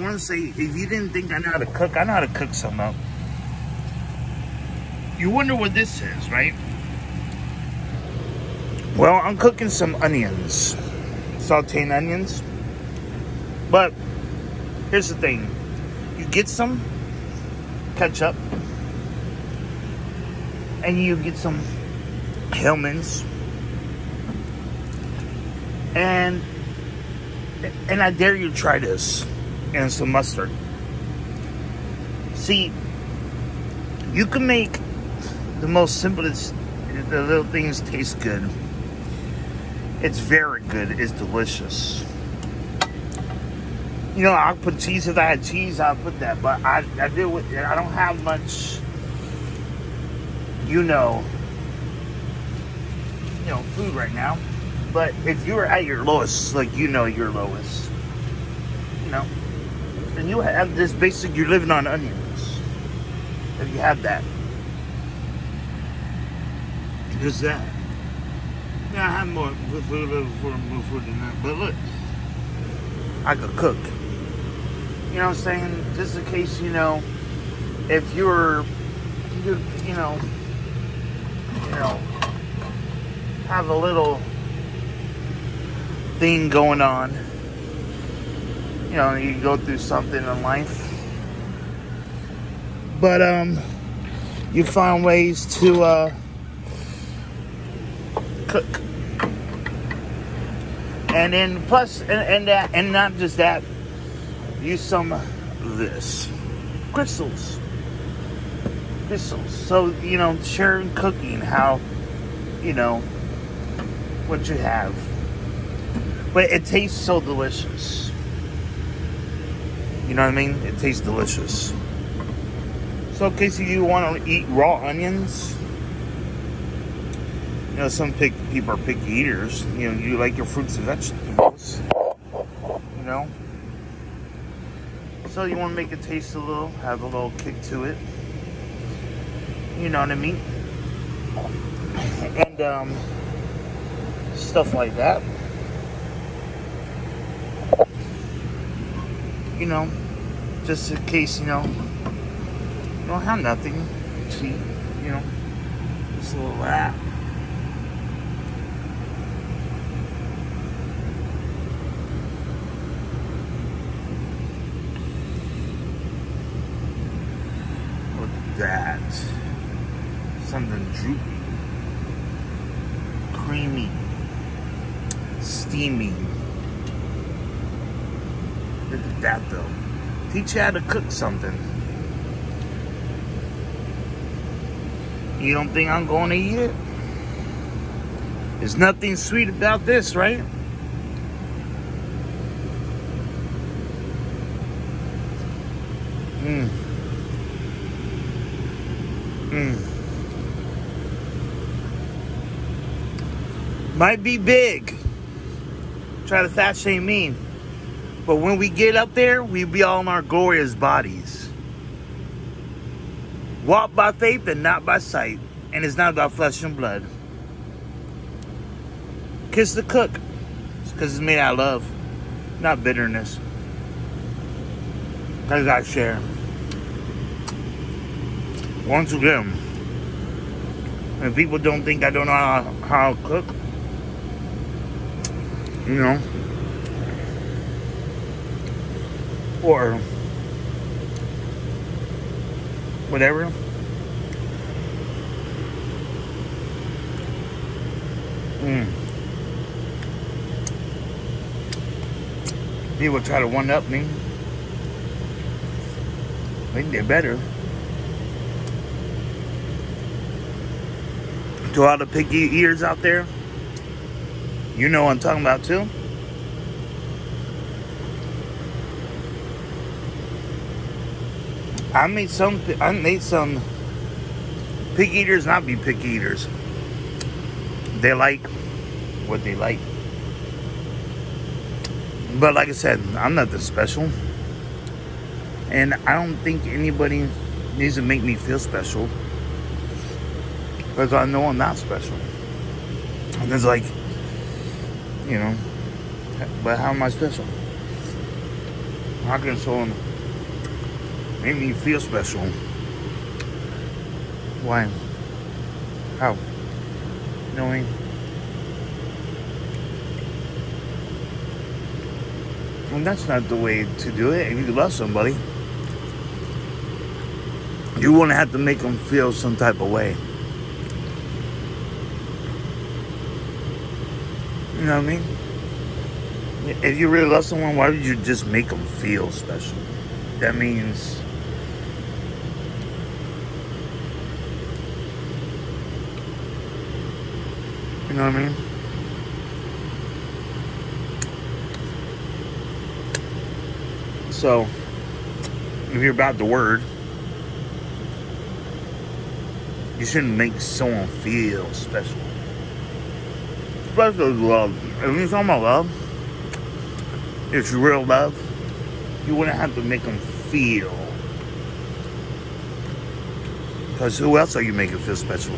want to say, if you didn't think I know how to cook, I know how to cook something up. You wonder what this is, right? Well, I'm cooking some onions, sauteing onions. But here's the thing: you get some ketchup, and you get some Hellmann's, and and I dare you to try this, and some mustard. See, you can make the most simplest, the little things taste good. It's very good. It's delicious. You know, I'll put cheese if I had cheese. I'll put that, but I I deal with it. I don't have much. You know, you know, food right now. But if you're at your lowest, like you know your lowest, you know, and you have this basic, you're living on onions. If you have that, just that. Yeah, I have more food, than that. But look, I could cook. You know what I'm saying? Just in case, you know, if you're, you, you know, you know, have a little thing going on. You know, you go through something in life. But, um, you find ways to, uh, cook. And then plus, and, and that, and not just that, use some this. Crystals. Crystals. So, you know, sharing cooking, how, you know, what you have. But it tastes so delicious. You know what I mean? It tastes delicious. So in case you want to eat raw onions, you know, some pick, people are picky eaters. You know, you like your fruits and vegetables. You know? So you want to make it taste a little, have a little kick to it. You know what I mean? And, um, stuff like that. You know, just in case, you know, you don't have nothing. See, you know, a little that. Look at that. Something droopy. Creamy. Steamy. Look at that though. Teach you how to cook something. You don't think I'm going to eat it? There's nothing sweet about this, right? Mmm. Mmm. Might be big. Try to fat shame me. But when we get up there, we be all in our glorious bodies. Walk by faith and not by sight. And it's not about flesh and blood. Kiss the cook. Because it's made out of love, not bitterness. I share. Once again, when people don't think I don't know how, how to cook, you know, or whatever. Mm. People try to one up me. They can get better. To all the picky ears out there, you know what I'm talking about too. I made some. I made some pig eaters not be picky eaters. They like what they like. But like I said, I'm nothing special. And I don't think anybody needs to make me feel special. Because I know I'm not special. And it's like, you know, but how am I special? How can someone make me feel special? Why? How? Knowing Well, that's not the way to do it. If you love somebody, you want to have to make them feel some type of way. You know what I mean? If you really love someone, why would you just make them feel special? That means You know what I mean? So, if you're about the word, you shouldn't make someone feel special. Special is love. If you're talking about love, it's real love, you wouldn't have to make them feel. Because who else are you making feel special?